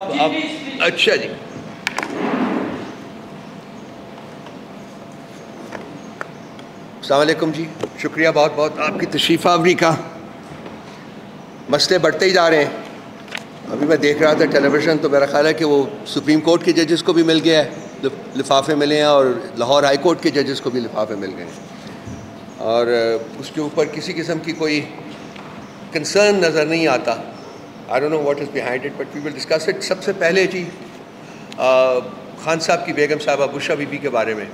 آپ اچھا جی۔ السلام علیکم جی۔ شکریہ بہت بہت۔ آپ کی تشریف آوری کا مسئلے بڑھتے ہی جا رہے ہیں۔ ابھی میں دیکھ رہا تھا ٹیلی ویژن تو میرا خیال ہے کہ وہ سپریم کورٹ کے ججز کو بھی مل گیا ہے۔ لفافے ملے ہیں اور لاہور ہائی کورٹ کے ججز کو بھی لفافے مل گئے ہیں۔ اور اس کے اوپر کسی قسم کی کوئی کنسرن نظر نہیں آتا۔ I don't know what is behind it but we will discuss it سب سے پہلے جی خان صاحب کی بیگم صاحبہ بشا بی بی کے بارے میں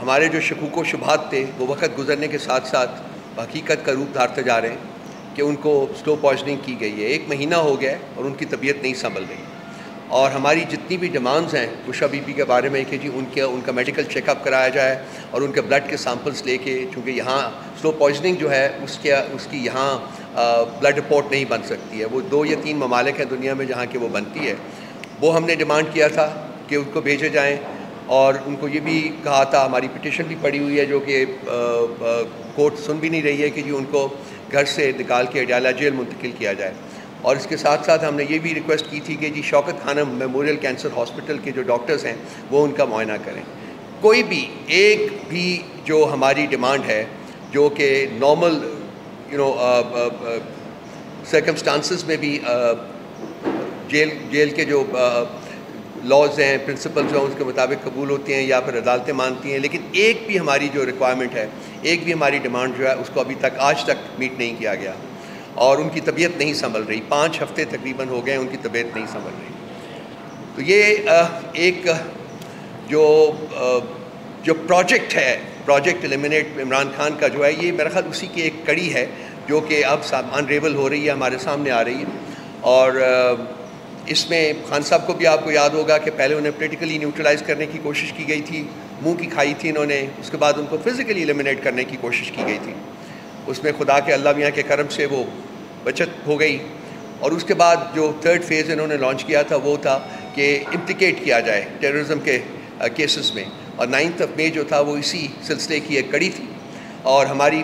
ہمارے جو شکوک و شبہات تھے، وہ وقت گزرنے کے ساتھ ساتھ حقیقت کا روپ دھارتے جا رہے ہیں کہ ان کو سلو پوائزننگ کی گئی ہے. ایک مہینہ ہو گیا ہے اور ان کی طبیعت نہیں سنبھل رہی. اور ہماری جتنی بھی ڈیمانڈز ہیں بشا بی بی کے بارے میں کہ جی ان کے ان کا میڈیکل چیک اپ کرایا جائے اور ان کے بلڈ کے سیمپلس لے کے، چونکہ یہاں سلو پوائزننگ جو ہے، اس کے اس کی یہاں بلڈ رپورٹ نہیں بن سکتی ہے۔ وہ دو یا تین ممالک ہیں دنیا میں جہاں کہ وہ بنتی ہے۔ وہ ہم نے ڈیمانڈ کیا تھا کہ ان کو بھیجے جائیں اور ان کو یہ بھی کہا تھا، ہماری پٹیشن بھی پڑی ہوئی ہے جو کہ کورٹ سن بھی نہیں رہی ہے کہ جی ان کو گھر سے نکال کے اڈیالہ جیل منتقل کیا جائے۔ اور اس کے ساتھ ساتھ ہم نے یہ بھی ریکویسٹ کی تھی کہ جی شوکت خانم میموریل کینسر ہاسپٹل کے جو ڈاکٹرز ہیں، وہ ان کا معائنہ کریں۔ کوئی بھی، ایک بھی جو ہماری ڈیمانڈ ہے، جو کہ نارمل یو نو سرکمسٹانسز میں بھی جیل جیل کے جو لاز ہیں پرنسپلز ہیں اس کے مطابق قبول ہوتے ہیں یا پھر عدالتیں مانتی ہیں لیکن ایک بھی ہماری جو ریکوائرمنٹ ہے ایک بھی ہماری ڈیمانڈ جو ہے اس کو ابھی تک آج تک میٹ نہیں کیا گیا اور ان کی طبیعت نہیں سنبھل رہی پانچ ہفتے تقریباً ہو گئے ان کی طبیعت نہیں سنبھل رہی تو یہ ایک جو جو پروجیکٹ ہے پروجیکٹ ایلیمنیٹ عمران خان کا جو ہے، یہ میرا خیال اسی کی ایک کڑی ہے جو کہ اب انریول ہو رہی ہے، ہمارے سامنے آ رہی ہے۔ اور اس میں خان صاحب کو بھی آپ کو یاد ہوگا کہ پہلے انہیں پولیٹیکلی نیوٹرلائز کرنے کی کوشش کی گئی تھی، منہ کی کھائی تھی انہوں نے، اس کے بعد ان کو فزیکلی ایلیمنیٹ کرنے کی کوشش کی گئی تھی۔ اس میں خدا کے اللہ میاں کے کرم سے وہ بچت ہو گئی۔ اور اس کے بعد جو تھرڈ فیز انہوں نے لانچ کیا تھا، وہ تھا کہ امپلیکیٹ کیا جائے ٹیررزم کے کیسز میں۔ اور نائنتھ آف مے جو تھا وہ اسی سلسلے کی ایک کڑی تھی۔ اور ہماری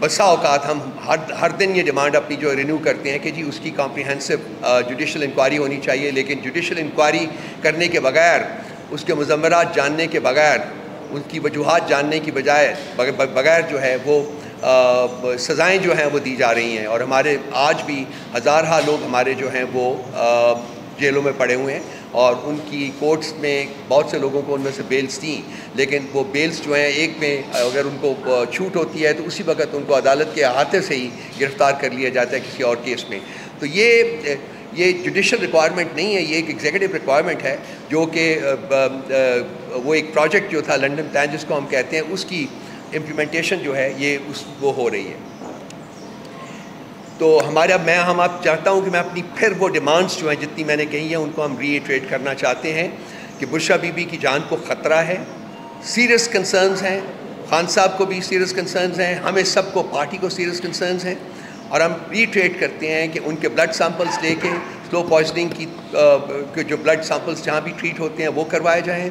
بسا اوقات ہم ہر ہر دن یہ ڈیمانڈ اپنی جو رینیو کرتے ہیں کہ جی اس کی کمپریہنسو جوڈیشل انکوائری ہونی چاہیے، لیکن جوڈیشل انکوائری کرنے کے بغیر، اس کے مضمرات جاننے کے بغیر، ان کی وجوہات جاننے کی بجائے بغیر جو ہے وہ سزائیں جو ہیں وہ دی جا رہی ہیں۔ اور ہمارے، آج بھی ہزارہ لوگ ہمارے جو ہیں وہ جیلوں میں پڑے ہوئے ہیں۔ اور ان کی کورٹس میں بہت سے لوگوں کو ان میں سے بیلس تھیں لیکن وہ بیلس جو ہیں ایک میں اگر ان کو چھوٹ ہوتی ہے تو اسی وقت ان کو عدالت کے احاطے سے ہی گرفتار کر لیا جاتا ہے کسی اور کیس میں۔ تو یہ یہ جوڈیشل ریکوائرمنٹ نہیں ہے، یہ ایک ایگزیکٹو ریکوائرمنٹ ہے، جو کہ وہ ایک پروجیکٹ جو تھا لنڈن پلان جس کو ہم کہتے ہیں، اس کی امپلیمنٹیشن جو ہے، یہ اس، وہ ہو رہی ہے۔ تو ہمارا میں ہم آپ چاہتا ہوں کہ میں اپنی پھر وہ ڈیمانڈس جو ہیں جتنی میں نے کہی ہیں، ان کو ہم ری ایٹریٹ کرنا چاہتے ہیں کہ بشا بی بی کی جان کو خطرہ ہے سیریس کنسرنز ہیں، خان صاحب کو بھی سیریس کنسرنز ہیں، ہمیں سب کو، پارٹی کو سیریس کنسرنز ہیں، اور ہم ری ٹریٹ کرتے ہیں کہ ان کے بلڈ سیمپلس لے کے سلو پوائزننگ کی جو بلڈ سیمپلس جہاں بھی ٹریٹ ہوتے ہیں، وہ کروائے جائیں۔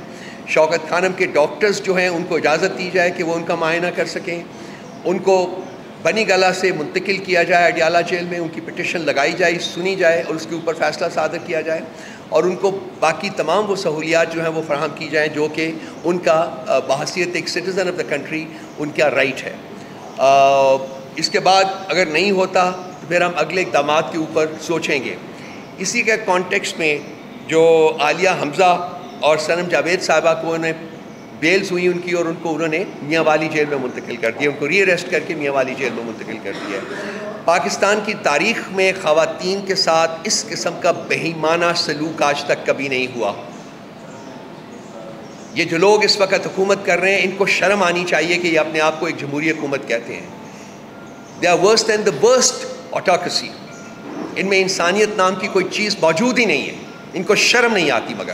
شوکت خانم کے ڈاکٹرز جو ہیں، ان کو اجازت دی جائے کہ وہ ان کا معائنہ کر سکیں۔ ان کو بنی گلا سے منتقل کیا جائے، اڈیالہ جیل میں ان کی پٹیشن لگائی جائے، سنی جائے اور اس کے اوپر فیصلہ صادر کیا جائے اور ان کو باقی تمام وہ سہولیات جو ہیں وہ فراہم کی جائیں جو کہ ان کا بحثیت ایک سٹیزن آف دا کنٹری ان کا رائٹ ہے۔ اس کے بعد اگر نہیں ہوتا تو پھر ہم اگلے اقدامات کے اوپر سوچیں گے۔ اسی کے کانٹیکس میں جو عالیہ حمزہ اور سنم جاوید صاحبہ کو انہیں بیلز ہوئی ان کی اور ان کو انہوں نے میاں والی جیل میں منتقل کر دیا، ان کو ری اریسٹ کر کے میاں والی جیل میں منتقل کر دیا پاکستان کی تاریخ میں خواتین کے ساتھ اس قسم کا بہیمانہ سلوک آج تک کبھی نہیں ہوا۔ یہ جو لوگ اس وقت حکومت کر رہے ہیں، ان کو شرم آنی چاہیے کہ یہ اپنے آپ کو ایک جمہوری حکومت کہتے ہیں۔ They are worst and the worst autocracy ان میں انسانیت نام کی کوئی چیز موجود ہی نہیں ہے۔ ان کو شرم نہیں آتی مگر۔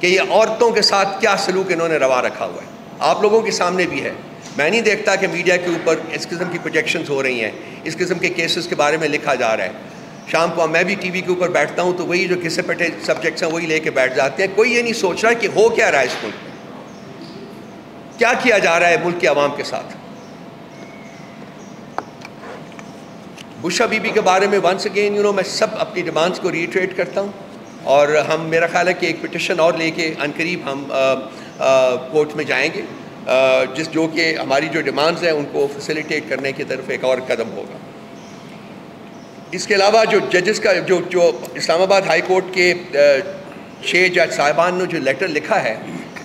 کہ یہ عورتوں کے ساتھ کیا سلوک انہوں نے روا رکھا ہوا ہے۔ آپ لوگوں کے سامنے بھی ہے۔ میں نہیں دیکھتا کہ میڈیا کے اوپر اس قسم کی پروجیکشنز ہو رہی ہیں، اس قسم کے کیسز کے بارے میں لکھا جا رہا ہے۔ شام کو میں بھی ٹی وی کے اوپر بیٹھتا ہوں تو وہی جو کسے پٹے سبجیکٹس ہیں وہی لے کے بیٹھ جاتے ہیں۔ کوئی یہ نہیں سوچ رہا کہ ہو کیا رہا ہے اس ملک۔ کیا کیا جا رہا ہے ملک کے عوام کے ساتھ؟ بشا بی بی کے بارے میں ونس اگین یو نو میں سب اپنی ڈیمانڈس کو ریٹریٹ کرتا ہوں۔ اور ہم میرا خیال ہے کہ ایک پٹیشن اور لے کے قریب ہم کورٹ میں جائیں گے جس جو کہ ہماری جو ڈیمانڈز ہیں ان کو فیسیلیٹیٹ کرنے کی طرف ایک اور قدم ہوگا۔ اس کے علاوہ جو ججز کا جو جو اسلام آباد ہائی کورٹ کے چھ جج صاحبان نے جو لیٹر لکھا ہے،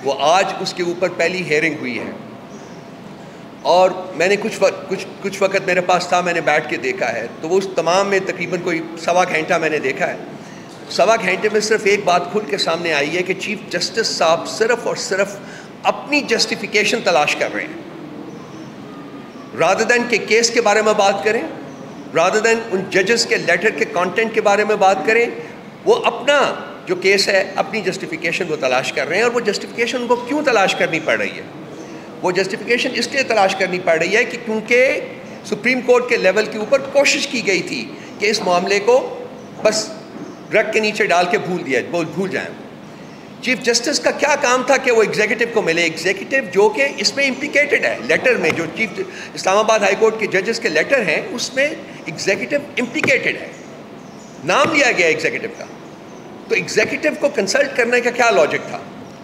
وہ آج اس کے اوپر پہلی ہیئرنگ ہوئی ہے۔ اور میں نے کچھ وقت، کچھ کچھ وقت میرے پاس تھا، میں نے بیٹھ کے دیکھا ہے۔ تو وہ اس تمام میں تقریباً کوئی سوا گھنٹہ میں نے دیکھا ہے۔ سوا گھنٹے میں صرف ایک بات کھل کے سامنے آئی ہے کہ چیف جسٹس صاحب صرف اور صرف اپنی جسٹیفیکیشن تلاش کر رہے ہیں۔ رادر دین کے کیس کے بارے میں بات کریں رادر دین ان ججز کے لیٹر کے کانٹینٹ کے بارے میں بات کریں، وہ اپنا جو کیس ہے، اپنی جسٹیفیکیشن کو تلاش کر رہے ہیں اور وہ جسٹیفیکیشن ان کو کیوں تلاش کرنی پڑ رہی ہے؟ وہ جسٹیفیکیشن اس لیے تلاش کرنی پڑ رہی ہے کہ کیونکہ سپریم کورٹ کے لیول کے اوپر کوشش کی گئی تھی کہ اس معاملے کو بس رکھ کے نیچے ڈال کے بھول دیا بھول جائیں۔ چیف جسٹس کا کیا کام تھا کہ وہ ایگزیکٹو کو ملے؟ ایگزیکٹو جو کہ اس میں امپلیکیٹڈ ہے لیٹر میں جو چیف اسلام آباد ہائی کورٹ کے ججز کے لیٹر ہیں، اس میں ایگزیکٹو امپلیکیٹڈ ہے۔ نام لیا گیا ایگزیکٹو کا۔ تو ایگزیکٹو کو کنسلٹ کرنے کا کیا لاجک تھا؟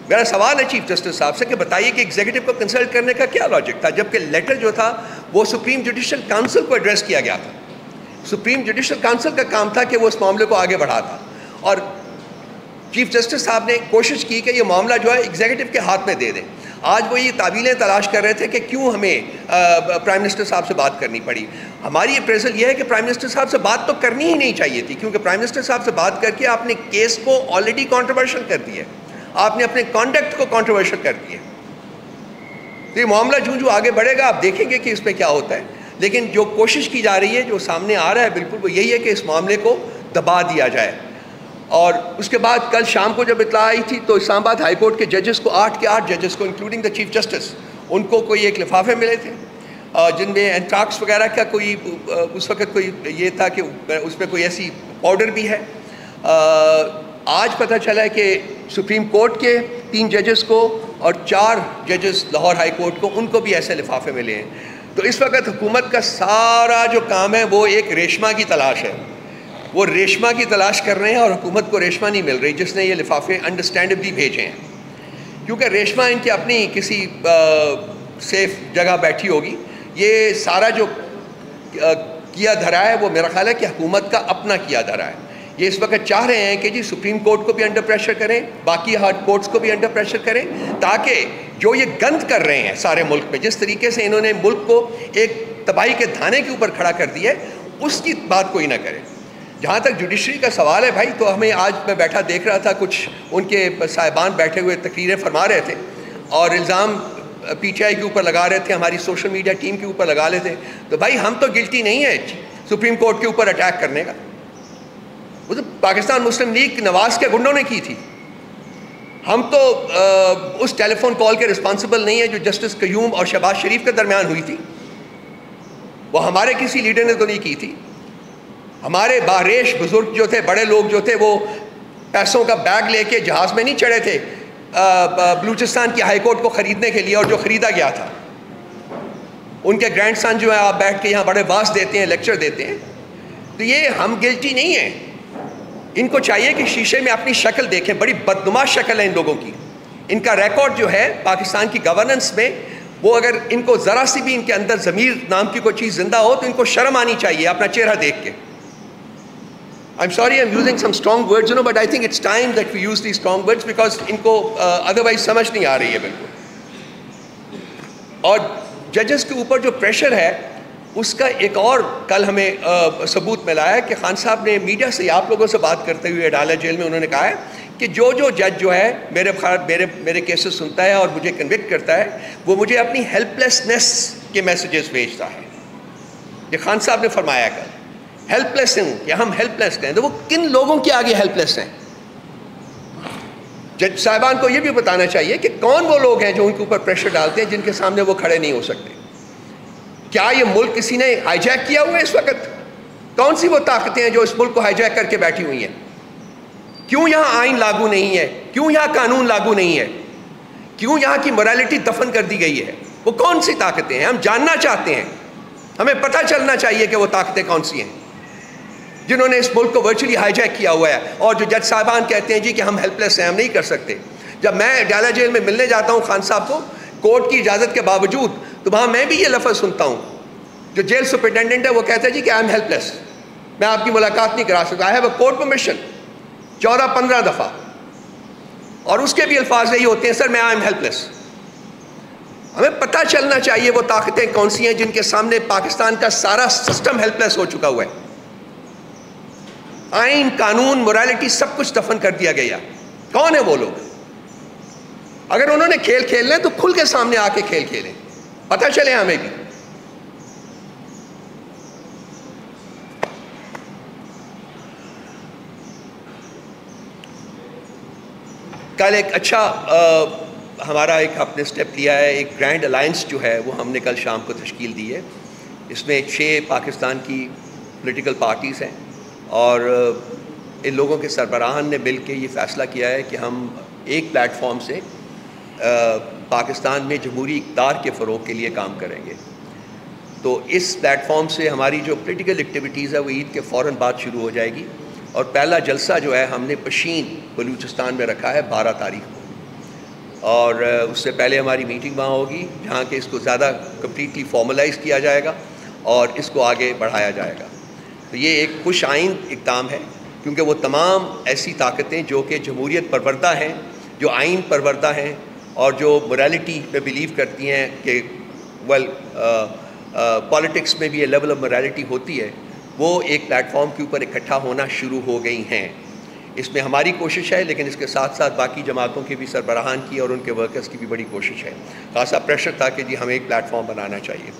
میرا سوال ہے چیف جسٹس صاحب سے کہ بتائیے کہ ایگزیکٹو کو کنسلٹ کرنے کا کیا لاجک تھا؟ جبکہ لیٹر جو تھا، وہ سپریم جوڈیشل کاؤنسل کو ایڈریس کیا گیا تھا۔ سپریم جوڈیشل کاؤنسل کا کام تھا کہ وہ اس معاملے کو آگے بڑھاتا اور چیف جسٹس صاحب نے کوشش کی کہ یہ معاملہ جو ہے ایگزیکٹو کے ہاتھ میں دے دیں آج وہ یہ تعبیلیں تلاش کر رہے تھے کہ کیوں ہمیں پرائم منسٹر صاحب سے بات کرنی پڑی۔ ہماری اپریزل یہ ہے کہ پرائم منسٹر صاحب سے بات تو کرنی ہی نہیں چاہیے تھی، کیونکہ پرائم منسٹر صاحب سے بات کر کے آپ نے کیس کو آلریڈی کانٹروورشل کر دی ہے۔ آپ نے اپنے کانڈکٹ کو کانٹروورشل کر دیا تو یہ معاملہ جو جو آگے بڑھے گا، آپ دیکھیں گے کہ اس پہ کیا ہوتا ہے۔ لیکن جو کوشش کی جا رہی ہے، جو سامنے آ رہا ہے بالکل، وہ یہی ہے کہ اس معاملے کو دبا دیا جائے۔ اور اس کے بعد کل شام کو جب اطلاع آئی تھی، تو اسلام آباد ہائی کورٹ کے ججز کو، آٹھ کے آٹھ ججز کو انکلوڈنگ دا چیف جسٹس ان کو کوئی ایک لفافے ملے تھے۔ جن میں انٹراکس وغیرہ کا کوئی اس وقت کوئی یہ تھا کہ اس میں کوئی ایسی آرڈر بھی ہے۔ آج پتہ چلا ہے کہ سپریم کورٹ کے تین ججز کو اور چار ججز لاہور ہائی کورٹ کو، ان کو بھی ایسے لفافے ملے ہیں۔ تو اس وقت حکومت کا سارا جو کام ہے وہ ایک ریشمہ کی تلاش ہے۔ وہ ریشمہ کی تلاش کر رہے ہیں اور حکومت کو ریشمہ نہیں مل رہی، جس نے یہ لفافے انڈرسٹینڈبلی بھیجے ہیں۔ کیونکہ ریشمہ ان کی اپنی کسی سیف جگہ بیٹھی ہوگی۔ یہ سارا جو کیا دھرا ہے وہ میرا خیال ہے کہ حکومت کا اپنا کیا دھرا ہے۔ یہ اس وقت چاہ رہے ہیں کہ جی سپریم کورٹ کو بھی انڈر پریشر کریں، باقی ہارڈ کورٹس کو بھی انڈر پریشر کریں، تاکہ جو یہ گند کر رہے ہیں سارے ملک میں، جس طریقے سے انہوں نے ملک کو ایک تباہی کے دھانے کے اوپر کھڑا کر دیا ہے، اس کی بات کوئی نہ کرے۔ جہاں تک جوڈیشری کا سوال ہے بھائی، تو ہمیں آج میں بیٹھا دیکھ رہا تھا، کچھ ان کے صاحبان بیٹھے ہوئے تقریریں فرما رہے تھے اور الزام پی ٹی آئی کے اوپر لگا رہے تھے، ہماری سوشل میڈیا ٹیم کے اوپر لگا رہے تھے تو بھائی، ہم تو گلٹی نہیں ہیں سپریم کورٹ کے اوپر اٹیک کرنے کا۔ وہ تو پاکستان مسلم لیگ نواز کے گنڈوں نے کی تھی۔ ہم تو اس ٹیلی فون کال کے رسپانسبل نہیں ہیں جو جسٹس قیوم اور شہباز شریف کے درمیان ہوئی تھی۔ وہ ہمارے کسی لیڈر نے تو نہیں کی تھی۔ ہمارے باریش بزرگ جو تھے، بڑے لوگ جو تھے، وہ پیسوں کا بیگ لے کے جہاز میں نہیں چڑھے تھے بلوچستان کی ہائی کورٹ کو خریدنے کے لیے اور جو خریدا گیا تھا۔ ان کے گرینڈ سن جو ہے آپ بیٹھ کے یہاں بڑے واس دیتے ہیں، لیکچر دیتے ہیں۔ تو یہ ہم گلٹی نہیں ہیں۔ ان کو چاہیے کہ شیشے میں اپنی شکل دیکھیں بڑی بدنما شکل ہے ان لوگوں کی۔ ان کا ریکارڈ جو ہے پاکستان کی گورننس میں وہ اگر ان کو ذرا سی بھی ان کے اندر ضمیر نام کی کوئی چیز زندہ ہو تو ان کو شرم آنی چاہیے اپنا چہرہ دیکھ کے۔ I'm sorry I'm using some strong words, you know, but I think it's time that we use these strong words because ان کو uh, ادروائز سمجھ نہیں آ رہی ہے بالکل۔ اور ججز کے اوپر جو پریشر ہے اس کا ایک اور کل ہمیں ثبوت ملا ہے کہ خان صاحب نے میڈیا سے آپ لوگوں سے بات کرتے ہوئے ڈالا جیل میں انہوں نے کہا ہے کہ جو جو جج جو ہے، میرے میرے میرے کیسز سنتا ہے اور مجھے کنوکٹ کرتا ہے، وہ مجھے اپنی ہیلپ لیسنیس کے میسیجز بھیجتا ہے۔ یہ خان صاحب نے فرمایا کل ہیلپ لیس ہوں کہ ہم ہیلپ لیس کہیں، تو وہ کن لوگوں کے آگے ہیلپ لیس ہیں؟ جج صاحبان کو یہ بھی بتانا چاہیے کہ کون وہ لوگ ہیں جو ان کے اوپر پریشر ڈالتے ہیں جن کے سامنے وہ کھڑے نہیں ہو سکتے؟ کیا یہ ملک کسی نے ہائی جیک کیا ہوا ہے اس وقت؟ کون سی وہ طاقتیں ہیں جو اس ملک کو ہائی جیک کر کے بیٹھی ہوئی ہیں؟ کیوں یہاں آئین لاگو نہیں ہے؟ کیوں یہاں قانون لاگو نہیں ہے؟ کیوں یہاں کی مورالٹی دفن کر دی گئی ہے؟ وہ کون سی طاقتیں ہیں؟ ہم جاننا چاہتے ہیں۔ ہمیں پتہ چلنا چاہیے کہ وہ طاقتیں کون سی ہیں۔ جنہوں نے اس ملک کو ورچولی ہائی جیک کیا ہوا ہے۔ اور جو جج صاحبان کہتے ہیں جی کہ ہم ہیلپ لیس ہیں، ہم نہیں کر سکتے۔ جب میں ڈالا جیل میں ملنے جاتا ہوں خان صاحب کو کورٹ کی اجازت کے باوجود، تو وہاں میں بھی یہ لفظ سنتا ہوں۔ جو جیل سپرنٹینڈنٹ ہے، وہ کہتا ہے جی کہ آئی ایم ہیلپ لیس میں آپ کی ملاقات نہیں کرا سکتا۔ I have a court permission چودہ پندرہ دفعہ۔ اور اس کے بھی الفاظ یہی ہوتے ہیں سر میں آئی ایم ہیلپ لیس ہمیں پتہ چلنا چاہیے وہ طاقتیں کون سی ہیں جن کے سامنے پاکستان کا سارا سسٹم ہیلپ لیس ہو چکا ہوا ہے۔ آئین، قانون مورالٹی سب کچھ دفن کر دیا گیا۔ کون ہے وہ لوگ؟ اگر انہوں نے کھیل کھیل لیں تو کھل کے سامنے آ کے کھیل کھیلیں۔ پتہ چلے ہمیں بھی۔ کل ایک اچھا ہمارا ایک آپ نے اسٹیپ لیا ہے، ایک گرینڈ الائنس جو ہے، وہ ہم نے کل شام کو تشکیل دی ہے۔ اس میں چھ پاکستان کی پولیٹیکل پارٹیز ہیں اور ان لوگوں کے سربراہان نے مل کے یہ فیصلہ کیا ہے کہ ہم ایک پلیٹ فارم سے پاکستان میں جمہوری اقدار کے فروغ کے لیے کام کریں گے۔ تو اس پلیٹ فارم سے ہماری جو پولیٹیکل ایکٹیویٹیز ہے وہ عید کے فوراً بعد شروع ہو جائے گی۔ اور پہلا جلسہ جو ہے، ہم نے پشین بلوچستان میں رکھا ہے بارہ تاریخ کو۔ اور اس سے پہلے ہماری میٹنگ وہاں ہوگی، جہاں کہ اس کو زیادہ کمپلیٹلی فارملائز کیا جائے گا اور اس کو آگے بڑھایا جائے گا۔ تو یہ ایک خوش آئند اقدام ہے، کیونکہ وہ تمام ایسی طاقتیں جو کہ جمہوریت پروردہ ہیں، جو آئین پروردہ ہیں اور جو مورالٹی پہ بلیو کرتی ہیں کہ ویل پالیٹکس میں بھی یہ لیول آف مورالٹی ہوتی ہے، وہ ایک پلیٹ فارم کے اوپر اکٹھا ہونا شروع ہو گئی ہیں۔ اس میں ہماری کوشش ہے، لیکن اس کے ساتھ ساتھ باقی جماعتوں کی بھی سربراہان کی اور ان کے ورکرز کی بھی بڑی کوشش ہے۔ خاصا پریشر تھا کہ جی ہمیں ایک پلیٹ فارم بنانا چاہیے۔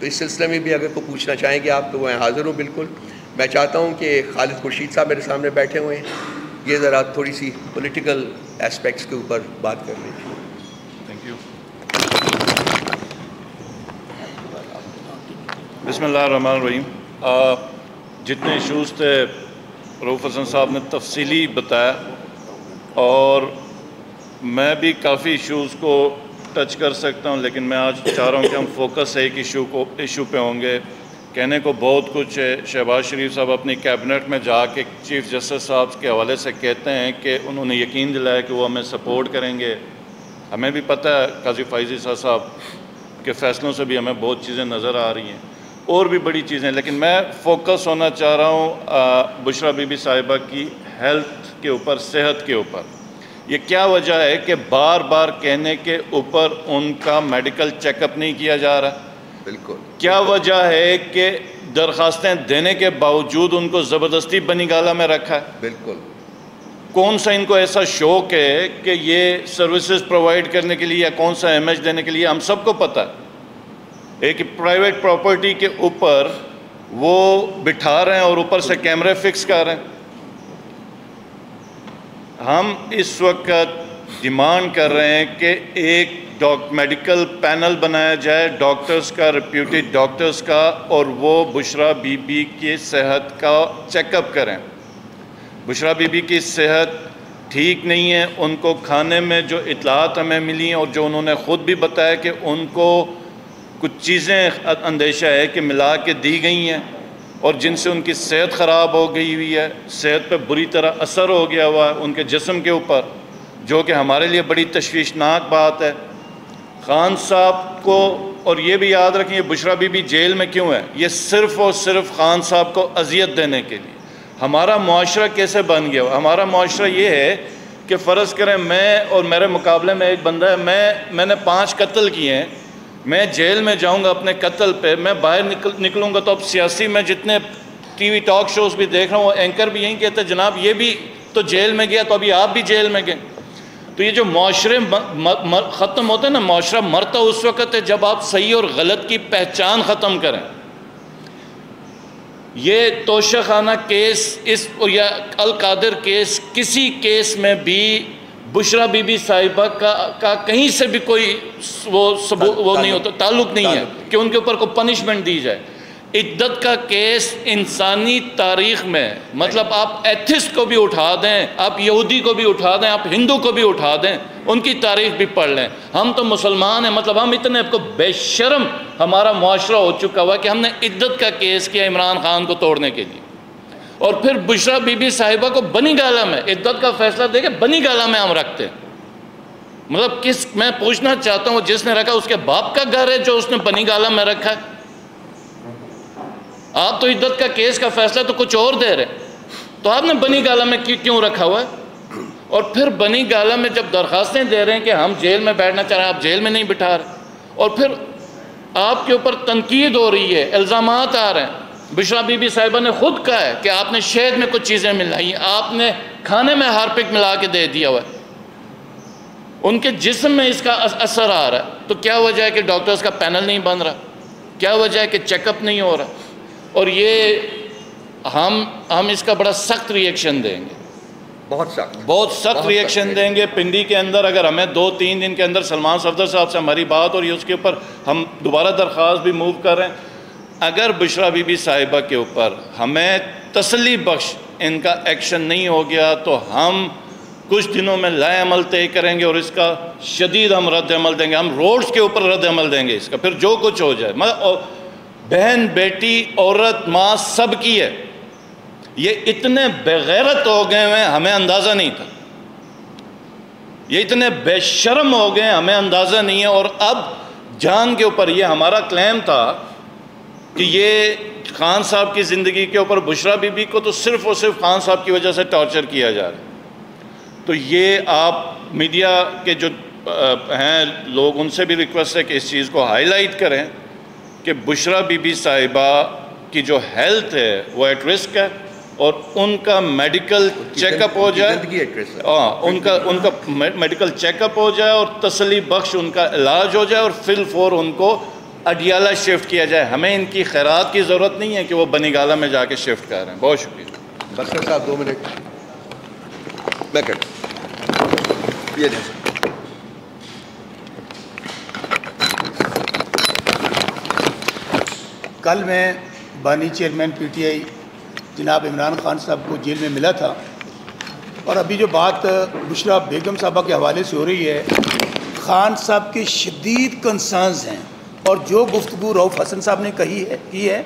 تو اس سلسلے میں بھی اگر کوئی پوچھنا چاہیں گے آپ، تو وہ حاضر ہوں بالکل۔ میں چاہتا ہوں کہ خالد خورشید صاحب میرے سامنے بیٹھے ہوئے ہیں۔ یہ ذرا تھوڑی سی پولیٹیکل اسپیکٹس کے اوپر بات کر لیجیے تھینک یو بسم اللہ الرحمن الرحیم۔ جتنے ایشوز تھے روف حسن صاحب نے تفصیلی بتایا اور میں بھی کافی ایشوز کو ٹچ کر سکتا ہوں، لیکن میں آج چاہ رہا ہوں کہ ہم فوکس ایک ایشو کو، ایشو پہ ہوں گے۔ کہنے کو بہت کچھ ہے۔ شہباز شریف صاحب اپنی کیبنٹ میں جا کے چیف جسٹس صاحب کے حوالے سے کہتے ہیں کہ انہوں نے یقین دلایا کہ وہ ہمیں سپورٹ کریں گے۔ ہمیں بھی پتہ ہے، قاضی فائزی صاحب کے فیصلوں سے بھی ہمیں بہت چیزیں نظر آ رہی ہیں۔ اور بھی بڑی چیزیں لیکن میں فوکس ہونا چاہ رہا ہوں بشرا بی بی صاحبہ کی ہیلتھ کے اوپر صحت کے اوپر۔ یہ کیا وجہ ہے کہ بار بار کہنے کے اوپر ان کا میڈیکل چیک اپ نہیں کیا جا رہا؟ بالکل۔ کیا وجہ ہے کہ درخواستیں دینے کے باوجود ان کو زبردستی بنی گالا میں رکھا؟ ہے بالکل۔ کون سا ان کو ایسا شوق ہے کہ یہ سروسز پرووائڈ کرنے کے لیے یا کون سا ایم دینے کے لیے ہم سب کو پتہ ہے؟ ایک پرائیویٹ پراپرٹی کے اوپر وہ بٹھا رہے ہیں اور اوپر سے کیمرے فکس کر رہے ہیں۔ ہم اس وقت ڈیمانڈ کر رہے ہیں کہ ایک میڈیکل پینل بنایا جائے ڈاکٹرز کا ریپیوٹیڈ ڈاکٹرز کا، اور وہ بشرا بی بی کی صحت کا چیک اپ کریں۔ بشرا بی بی کی صحت ٹھیک نہیں ہے، ان کو کھانے میں جو اطلاعات ہمیں ملی ہیں اور جو انہوں نے خود بھی بتایا کہ ان کو کچھ چیزیں اندیشہ ہے کہ ملا کے دی گئی ہیں اور جن سے ان کی صحت خراب ہو گئی ہوئی ہے، صحت پہ بری طرح اثر ہو گیا ہوا ہے ان کے جسم کے اوپر، جو کہ ہمارے لیے بڑی تشویشناک بات ہے۔ خان صاحب کو، اور یہ بھی یاد رکھیں، یہ بشرا بی بی جیل میں کیوں ہے؟ یہ صرف اور صرف خان صاحب کو اذیت دینے کے لیے۔ ہمارا معاشرہ کیسے بن گیا؟ ہمارا معاشرہ یہ ہے کہ فرض کریں میں اور میرے مقابلے میں ایک بندہ ہے، میں میں نے پانچ قتل کیے ہیں۔ میں جیل میں جاؤں گا اپنے قتل پہ، میں باہر نکل، نکلوں گا تو اب سیاسی میں جتنے ٹی وی ٹاک شوز بھی دیکھ رہا ہوں، وہ اینکر بھی یہیں کہتے ہیں، جناب یہ بھی تو جیل میں گیا تو ابھی آپ بھی جیل میں گئے۔ تو یہ جو معاشرے ختم ہوتے ہیں نا، معاشرہ مرتا اس وقت ہے جب آپ صحیح اور غلط کی پہچان ختم کریں۔ یہ توشہ خانہ کیس اس، یا القادر کیس کسی کیس میں بھی بشرا بی بی صاحبہ کا کا کہیں سے بھی کوئی وہ وہ نہیں ہوتا تعلق نہیں ہے کہ ان کے اوپر کوئی پنشمنٹ دی جائے۔ عدت کا کیس انسانی تاریخ میں مطلب آپ ایتھسٹ کو بھی اٹھا دیں آپ یہودی کو بھی اٹھا دیں آپ ہندو کو بھی اٹھا دیں ان کی تاریخ بھی پڑھ لیں۔ ہم تو مسلمان ہیں مطلب ہم اتنے کو بے شرم ہمارا معاشرہ ہو چکا ہوا کہ ہم نے عدت کا کیس کیا عمران خان کو توڑنے کے لیے۔ اور پھر بشرا بی بی صاحبہ کو بنی گالا میں، عدت کا فیصلہ دے کے بنی گالا میں ہم رکھتے ہیں۔ مطلب کس، میں پوچھنا چاہتا ہوں، جس نے رکھا اس کے باپ کا گھر ہے جو اس نے بنی گالا میں رکھا ہے؟ آپ تو عدت کا کیس کا فیصلہ تو کچھ اور دے رہے تو آپ نے بنی گالا میں کیوں رکھا ہوا ہے؟ اور پھر بنی گالا میں جب درخواستیں دے رہے ہیں کہ ہم جیل میں بیٹھنا چاہ رہے ہیں، آپ جیل میں نہیں بٹھا رہے۔ اور پھر آپ کے اوپر تنقید ہو رہی ہے، الزامات آ رہے ہیں۔ بشرا بی بی صاحبہ نے خود کہا ہے کہ آپ نے شہد میں کچھ چیزیں ملائی ہیں آپ نے کھانے میں ہارپک ملا کے دے دیا ہوا ہے۔ ان کے جسم میں اس کا اثر آ رہا ہے۔ تو کیا وجہ ہے کہ ڈاکٹرز کا پینل نہیں بن رہا؟ کیا وجہ ہے کہ چیک اپ نہیں ہو رہا؟ اور یہ ہم ہم اس کا بڑا سخت ریئیکشن دیں گے۔ بہت سخت۔ بہت سخت ریئیکشن دیں گے۔ پنڈی کے اندر اگر ہمیں دو تین دن کے اندر سلمان صفدر صاحب سے ہماری بات اور یہ اس کے اوپر ہم دوبارہ درخواست بھی موو کر رہے ہیں اگر بشرا بی بی صاحبہ کے اوپر ہمیں تسلی بخش ان کا ایکشن نہیں ہو گیا تو ہم کچھ دنوں میں لائے عمل طے کریں گے اور اس کا شدید ہم رد عمل دیں گے، ہم روڈز کے اوپر رد عمل دیں گے اس کا، پھر جو کچھ ہو جائے۔ بہن، بیٹی، عورت، ماں سب کی ہے۔ یہ اتنے بغیرت ہو گئے ہیں، ہمیں اندازہ نہیں تھا۔ یہ اتنے بے شرم ہو گئے ہمیں اندازہ نہیں ہے۔ اور اب جان کے اوپر یہ ہمارا کلیم تھا کہ یہ خان صاحب کی زندگی کے اوپر بشرا بی بی کو تو صرف اور صرف خان صاحب کی وجہ سے ٹارچر کیا جا رہا ہے۔ تو یہ آپ میڈیا کے جو ہیں لوگ ان سے بھی ریکویسٹ ہے کہ اس چیز کو ہائی لائٹ کریں کہ بشرا بی بی صاحبہ کی جو ہیلتھ ہے وہ ایٹ رسک ہے اور ان کا میڈیکل چیک اپ ہو جائے۔ ہاں ان کا ان کا میڈیکل چیک اپ ہو جائے اور تسلی بخش ان کا علاج ہو جائے اور فل فور ان کو اڈیالہ شفٹ کیا جائے۔ ہمیں ان کی خیرات کی ضرورت نہیں ہے کہ وہ بنیگالہ میں جا کے شفٹ کر رہے ہیں۔ بہت شکریہ۔ بس صاحب، دو منٹ۔ میں یہ کل میں بانی چیئرمین پی ٹی آئی جناب عمران خان صاحب کو جیل میں ملا تھا۔ اور ابھی جو بات بشرا بیگم صاحبہ کے حوالے سے ہو رہی ہے، خان صاحب کے شدید کنسرنز ہیں۔ اور جو گفتگو روف حسن صاحب نے کہی ہے کی ہے،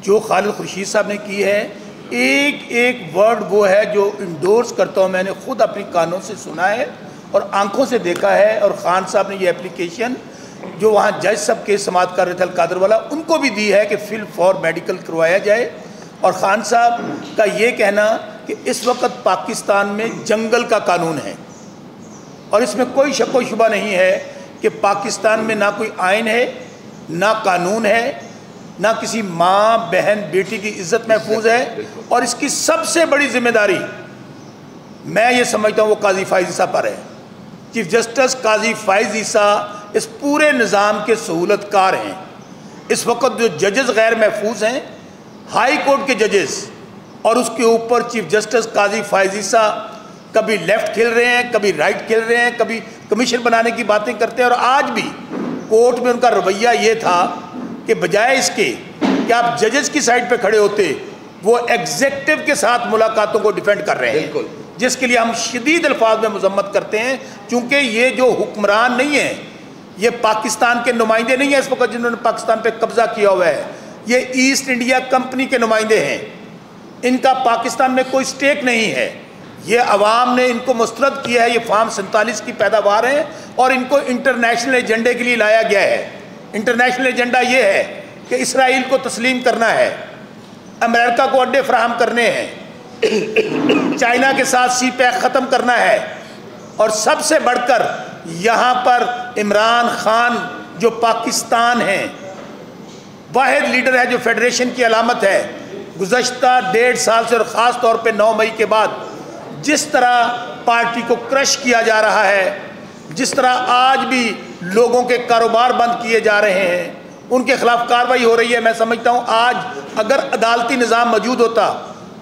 جو خالد خورشید صاحب نے کی ہے، ایک ایک ورڈ وہ ہے جو انڈورس کرتا ہوں میں نے خود اپنی کانوں سے سنا ہے اور آنکھوں سے دیکھا ہے اور خان صاحب نے یہ اپلیکیشن جو وہاں جج سب کے سماعت کر رہے تھے القادر والا، ان کو بھی دی ہے کہ فل فور میڈیکل کروایا جائے۔ اور خان صاحب کا یہ کہنا کہ اس وقت پاکستان میں جنگل کا قانون ہے۔ اور اس میں کوئی شک و شبہ نہیں ہے کہ پاکستان میں نہ کوئی آئین ہے نہ قانون ہے، نہ کسی ماں، بہن، بیٹی کی عزت محفوظ ہے۔ اور اس کی سب سے بڑی ذمہ داری، میں یہ سمجھتا ہوں وہ قاضی فائز عیسیٰ پر ہے۔ چیف جسٹس قاضی فائز عیسیٰ اس پورے نظام کے سہولت کار ہیں۔ اس وقت جو ججز غیر محفوظ ہیں، ہائی کورٹ کے ججز، اور اس کے اوپر چیف جسٹس قاضی فائز عیسیٰ کبھی لیفٹ کھیل رہے ہیں، کبھی رائٹ کھیل رہے ہیں، کبھی کمیشن بنانے کی باتیں کرتے ہیں۔ اور آج بھی کورٹ میں ان کا رویہ یہ تھا کہ بجائے اس کے کہ آپ ججز کی سائڈ پہ کھڑے ہوتے وہ ایگزیکٹو کے ساتھ ملاقاتوں کو ڈیفینڈ کر رہے ہیں۔ جس کے لیے ہم شدید الفاظ میں مذمت کرتے ہیں چونکہ یہ جو حکمران نہیں ہیں یہ پاکستان کے نمائندے نہیں ہیں اس وقت جنہوں نے پاکستان پہ قبضہ کیا ہوا ہے۔ یہ ایسٹ انڈیا کمپنی کے نمائندے ہیں۔ ان کا پاکستان میں کوئی سٹیک نہیں ہے۔ یہ عوام نے ان کو مسترد کیا ہے، یہ فارم سنتالیس کی پیداوار ہیں اور ان کو انٹرنیشنل ایجنڈے کے لیے لایا گیا ہے۔ انٹرنیشنل ایجنڈا یہ ہے کہ اسرائیل کو تسلیم کرنا ہے۔ امریکہ کو اڈے فراہم کرنے ہیں۔ چائنا کے ساتھ سی پیک ختم کرنا ہے۔ اور سب سے بڑھ کر یہاں پر عمران خان جو پاکستان ہیں، واحد لیڈر ہے جو فیڈریشن کی علامت ہے۔ گزشتہ ڈیڑھ سال سے اور خاص طور پہ نو مئی کے بعد جس طرح پارٹی کو کرش کیا جا رہا ہے، جس طرح آج بھی لوگوں کے کاروبار بند کیے جا رہے ہیں، ان کے خلاف کاروائی ہو رہی ہے۔ میں سمجھتا ہوں آج اگر عدالتی نظام موجود ہوتا،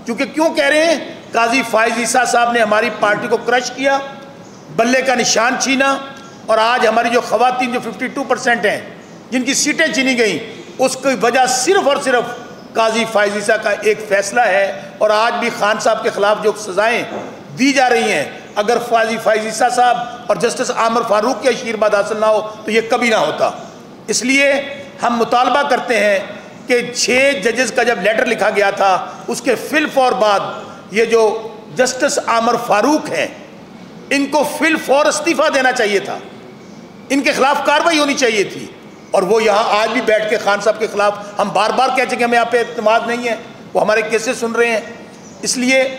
کیونکہ کیوں کہہ رہے ہیں؟ قاضی فائز عیسیٰ صاحب نے ہماری پارٹی کو کرش کیا، بلے کا نشان چھینا، اور آج ہماری جو خواتین جو ففٹی ٹو پرسینٹ ہیں، جن کی سیٹیں چینی گئیں، اس کی وجہ صرف اور صرف قاضی فائز عیسیٰ کا ایک فیصلہ ہے اور آج بھی خان صاحب کے خلاف جو سزائیں دی جا رہی ہیں، اگر فاضی فائز عیسیٰ صاحب اور جسٹس عامر فاروق کی اشیرباد حاصل نہ ہو تو یہ کبھی نہ ہوتا۔ اس لیے ہم مطالبہ کرتے ہیں کہ چھ ججز کا جب لیٹر لکھا گیا تھا، اس کے فل فور بعد یہ جو جسٹس عامر فاروق ہیں، ان کو فل فور استعفیٰ دینا چاہیے تھا۔ ان کے خلاف کاروائی ہونی چاہیے تھی۔ اور وہ یہاں آج بھی بیٹھ کے خان صاحب کے خلاف ہم بار بار کہتے ہیں کہ ہمیں یہاں پہ اعتماد نہیں ہے وہ ہمارے کیسے سن رہے ہیں۔ اس لیے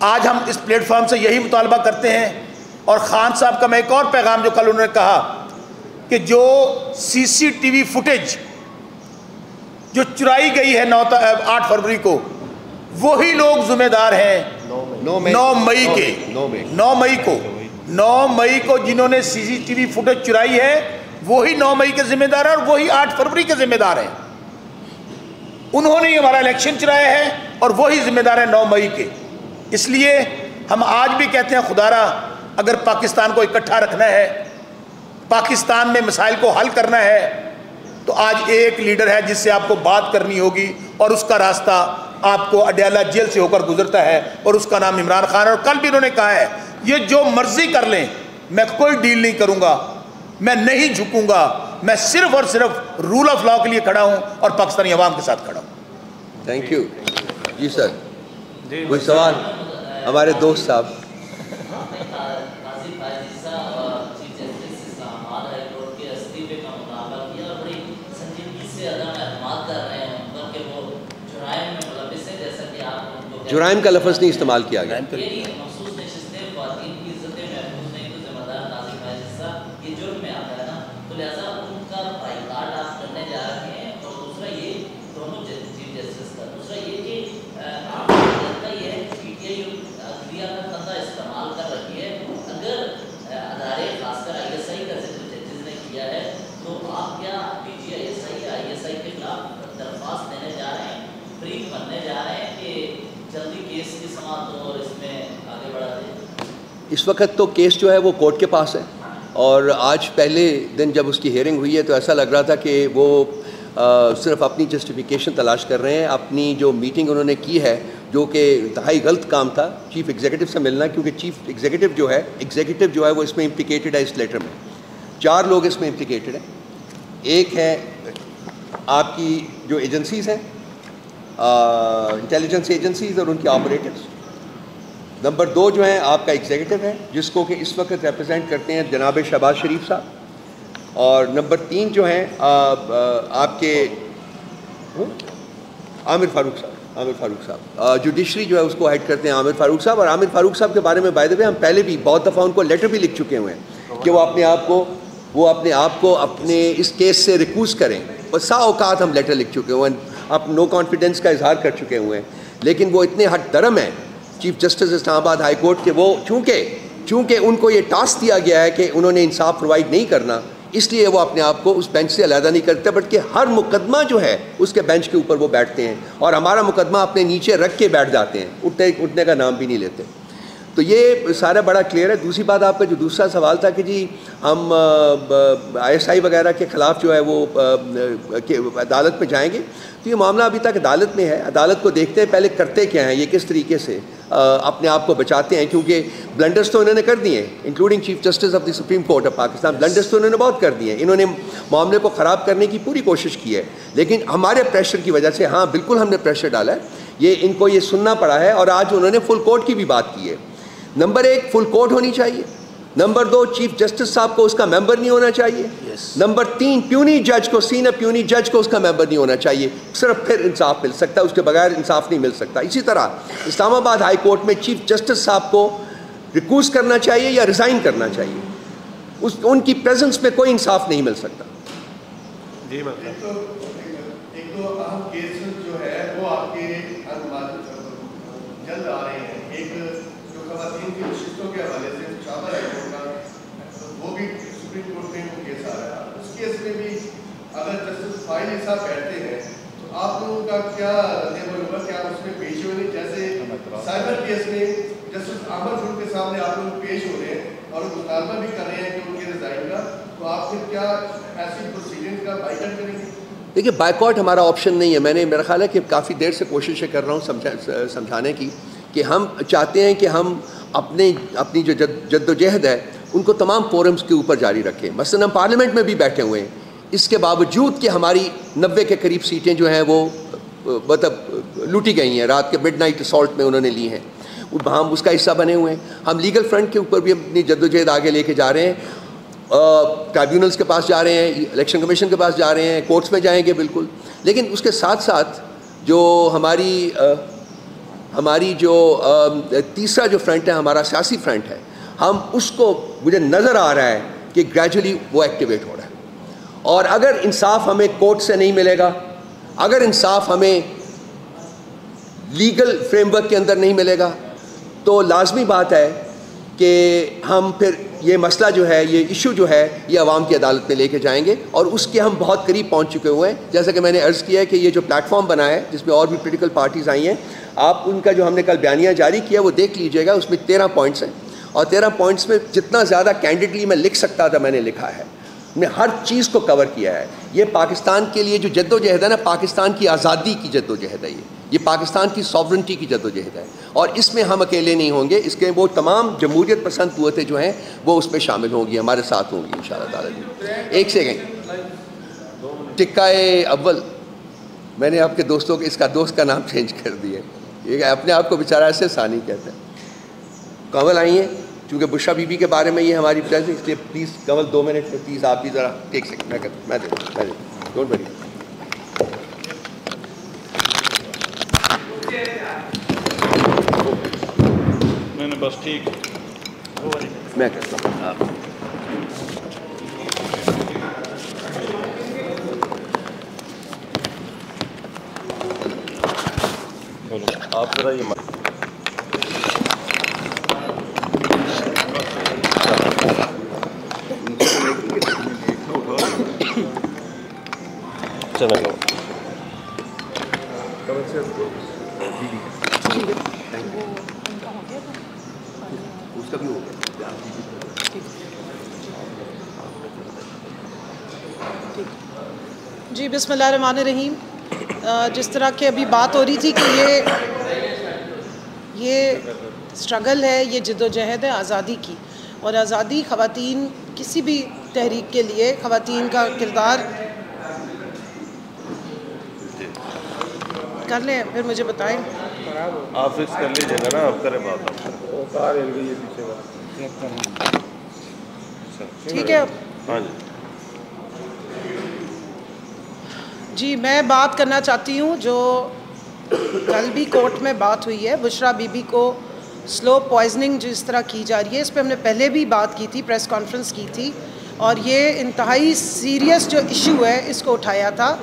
آج ہم اس پلیٹ فارم سے یہی مطالبہ کرتے ہیں۔ اور خان صاحب کا میں ایک اور پیغام جو کل انہوں نے کہا کہ جو سی سی ٹی وی فوٹیج جو چرائی گئی ہے نو آٹھ فروری کو وہی لوگ ذمہ دار ہیں۔ نو مئی۔ کے۔ نو مئی۔ کو۔ نو مئی کو جنہوں نے سی سی ٹی وی فوٹیج چرائی ہے وہی نو مئی کے ذمہ دار ہیں اور وہی آٹھ فروری کے ذمہ دار ہیں۔ انہوں نے ہمارا الیکشن چرایا ہے اور وہی ذمہ دار ہیں نو مئی کے۔ اس لیے ہم آج بھی کہتے ہیں خدا را اگر پاکستان کو اکٹھا رکھنا ہے، پاکستان میں مسائل کو حل کرنا ہے، تو آج ایک لیڈر ہے جس سے آپ کو بات کرنی ہوگی اور اس کا راستہ آپ کو اڈیالہ جیل سے ہو کر گزرتا ہے اور اس کا نام عمران خان ہے۔ اور کل بھی انہوں نے کہا ہے، یہ جو مرضی کر لیں، میں کوئی ڈیل نہیں کروں گا۔ میں نہیں جھکوں گا میں صرف اور صرف رول آف لا کے لیے کھڑا ہوں اور پاکستانی عوام کے ساتھ کھڑا ہوں۔ تھینک یو جی سر کوئی سوال؟ ہمارے دوست صاحب۔ جرائم کا لفظ نہیں استعمال کیا گیا۔ اس وقت تو کیس جو ہے وہ کورٹ کے پاس ہے اور آج پہلے دن جب اس کی ہیئرنگ ہوئی ہے تو ایسا لگ رہا تھا کہ وہ صرف اپنی جسٹیفیکیشن تلاش کر رہے ہیں، اپنی جو میٹنگ انہوں نے کی ہے، جو کہ انتہائی غلط کام تھا چیف ایگزیکٹو سے ملنا، کیونکہ چیف ایگزیکٹو جو ہے ایگزیکٹو جو ہے وہ اس میں امپلیکیٹڈ ہے اس لیٹر میں۔ چار لوگ اس میں امپلیکیٹڈ ہیں۔ ایک ہے آپ کی جو ایجنسیز ہیں انٹیلیجنس ایجنسیز اور ان کے آپریٹرس نمبر دو جو ہیں، آپ کا ایگزیکٹو ہے جس کو کہ اس وقت ریپرزینٹ کرتے ہیں جناب شہباز شریف صاحب۔ اور نمبر تین جو ہیں، آپ کے عامر فاروق صاحب، عامر فاروق صاحب۔ جوڈیشری جو ہے، اس کو ایڈ کرتے ہیں عامر فاروق صاحب۔ اور عامر فاروق صاحب کے بارے میں بائی دفعہ ہم پہلے بھی بہت دفعہ ان کو لیٹر بھی لکھ چکے ہوئے ہیں کہ وہ اپنے آپ کو، وہ اپنے آپ کو اپنے اس کیس سے ریکوز کریں۔ اور سا اوقات ہم لیٹر لکھ چکے ہوئے ہیں۔ آپ نو کانفیڈنس کا اظہار کر چکے ہوئے ہیں۔ لیکن وہ اتنے ہٹ درم ہیں چیف جسٹس اسلام آباد ہائی کورٹ کے وہ چونکہ چونکہ ان کو یہ ٹاسک دیا گیا ہے کہ انہوں نے انصاف پرووائڈ نہیں کرنا، اس لیے وہ اپنے آپ کو اس بینچ سے علیحدہ نہیں کرتے، بلکہ ہر مقدمہ جو ہے اس کے بینچ کے اوپر وہ بیٹھتے ہیں اور ہمارا مقدمہ اپنے نیچے رکھ کے بیٹھ جاتے ہیں۔ اٹھنے اٹھنے کا نام بھی نہیں لیتے۔ تو یہ سارا بڑا کلیئر ہے۔ دوسری بات آپ کا جو دوسرا سوال تھا کہ جی ہم آئی ایس آئی وغیرہ کے خلاف جو ہے وہ عدالت میں جائیں گے۔ تو یہ معاملہ ابھی تک عدالت میں ہے۔ عدالت کو دیکھتے ہیں، پہلے کرتے کیا ہیں؟ یہ کس طریقے سے اپنے آپ کو بچاتے ہیں؟ کیونکہ بلنڈرس تو انہوں نے کر دیے ہیں including chief justice of the supreme court of Pakistan blunders تو انہوں نے بہت کر دیے ہیں۔ انہوں نے معاملے کو خراب کرنے کی پوری کوشش کی ہے۔ لیکن ہمارے پریشر کی وجہ سے ہاں بالکل ہم نے پریشر ڈالا ہے۔ یہ ان کو یہ سننا پڑا ہے اور آج انہوں نے فل کورٹ کی بھی بات کی ہے۔ نمبر ایک فل کورٹ ہونی چاہیے۔ نمبر دو چیف جسٹس صاحب کو اس کا ممبر نہیں ہونا چاہیے۔ نمبر تین پیونی جج کو سینئر پیونی جج کو اس کا ممبر نہیں ہونا چاہیے۔ صرف پھر انصاف مل سکتا ہے اس کے بغیر انصاف نہیں مل سکتا۔ اسی طرح اسلام آباد ہائی کورٹ میں چیف جسٹس صاحب کو ریکوز کرنا چاہیے یا ریزائن کرنا چاہیے۔ اس ان کی پریزنس میں کوئی انصاف نہیں مل سکتا۔ جی جلد آ رہے ہیں ایک جو خواتین کی نشستوں کے حوالے سے سپریم کورٹ میں وہ کیس آ رہا ہے اس کیس میں بھی اگر جسٹس فائل ایسا بیٹھتے ہیں، تو آپ لوگوں کا کیا ردعمل ہوگا؟ کہ آپ اس میں پیش ہو رہے جیسے سائبر کیس میں جسٹس عامر فروغ کے سامنے آپ لوگ پیش ہو رہے ہیں اور مطالبہ بھی کر رہے ہیں کہ ان کے ریزائن کا، تو آپ پھر کیا ایسی پروسیڈنگ کا بائیکٹ کریں گے؟ دیکھیے بائک آؤٹ ہمارا آپشن نہیں ہے۔ میں نے، میرا خیال ہے کہ کافی دیر سے کوششیں کر رہا ہوں سمجھانے کی کہ ہم چاہتے ہیں کہ ہم اپنے، اپنی جو جد جد و جہد ہے ان کو تمام فورمز کے اوپر جاری رکھیں۔ مثلا ہم پارلیمنٹ میں بھی بیٹھے ہوئے ہیں۔ اس کے باوجود کہ ہماری نوے کے قریب سیٹیں جو ہیں وہ مطلب لوٹی گئی ہیں۔ رات کے مڈ نائٹ اسالٹ میں انہوں نے لی ہیں۔ ہم اس کا حصہ بنے ہوئے ہیں۔ ہم لیگل فرنٹ کے اوپر بھی اپنی جد و جہد آگے لے کے جا رہے ہیں۔ ٹرائیبیونلس کے پاس جا رہے ہیں۔ الیکشن کمیشن کے پاس جا رہے ہیں۔ کورٹس میں جائیں گے بالکل۔ لیکن اس کے ساتھ ساتھ جو ہماری ہماری جو تیسرا جو فرنٹ ہے، ہمارا سیاسی فرنٹ ہے ہم اس کو مجھے نظر آ رہا ہے کہ گریجولی وہ ایکٹیویٹ ہو رہا ہے۔ اور اگر انصاف ہمیں کورٹ سے نہیں ملے گا، اگر انصاف ہمیں لیگل فریم ورک کے اندر نہیں ملے گا، تو لازمی بات ہے کہ ہم پھر یہ مسئلہ جو ہے، یہ ایشو جو ہے، یہ عوام کی عدالت میں لے کے جائیں گے۔ اور اس کے ہم بہت قریب پہنچ چکے ہوئے ہیں۔ جیسا کہ میں نے عرض کیا ہے کہ یہ جو پلیٹ فارم بنا ہے، جس میں اور بھی پولیٹیکل پارٹیز آئی ہیں، آپ ان کا جو ہم نے کل بیانیہ جاری کیا، وہ دیکھ لیجیے گا۔ اس میں تیرہ پوائنٹس ہیں۔ اور تیرہ پوائنٹس میں جتنا زیادہ کینڈیڈلی میں لکھ سکتا تھا میں نے لکھا ہے۔ نے ہر چیز کو کور کیا ہے۔ یہ پاکستان کے لیے جو جد و جہد ہے نا، پاکستان کی آزادی کی جد و جہد ہے یہ۔ یہ پاکستان کی ساورنٹی کی جد و جہد ہے۔ اور اس میں ہم اکیلے نہیں ہوں گے۔ اس کے وہ تمام جمہوریت پسند قوتیں جو ہیں، وہ اس پہ شامل ہوں گی، ہمارے ساتھ ہوں گی ان شاء اللہ تعالیٰ۔ ایک سیکنڈ ٹکا اول۔ میں نے آپ کے دوستوں کے، اس کا دوست کا نام چینج کر دیا۔ یہ اپنے آپ کو بیچارہ ایسے ثانی کہتے ہیں۔ کمل آئی ہیں چونکہ بشا بی بی کے بارے میں یہ ہماری پلیز اس لیے پلیز کمل دو منٹ میں پلیز آپ بھی ذرا ایک سیکنڈ میں ڈونٹ وری میں نے بس ٹھیک۔ میں کرتا ہوں۔ آپ ذرا یہ جی بسم اللہ الرحمن الرحیم۔ جس طرح کہ ابھی بات ہو رہی تھی کہ یہ یہ سٹرگل ہے، یہ جد و جہد ہے آزادی کی۔ اور آزادی خواتین کسی بھی تحریک کے لیے خواتین کا کردار کر لیں پھر مجھے بتائیں۔ آپ فکس کر لیجیے گا نا آپ کریں بات۔ ٹھیک ہے۔ ہاں جی۔ جی میں بات کرنا چاہتی ہوں جو کل بھی کورٹ میں بات ہوئی ہے بشرا بی بی کو سلو پوائزننگ جس طرح کی جا رہی ہے، اس پہ ہم نے پہلے بھی بات کی تھی پریس کانفرنس کی تھی، اور یہ انتہائی سیریس جو ایشو ہے، اس کو اٹھایا تھا،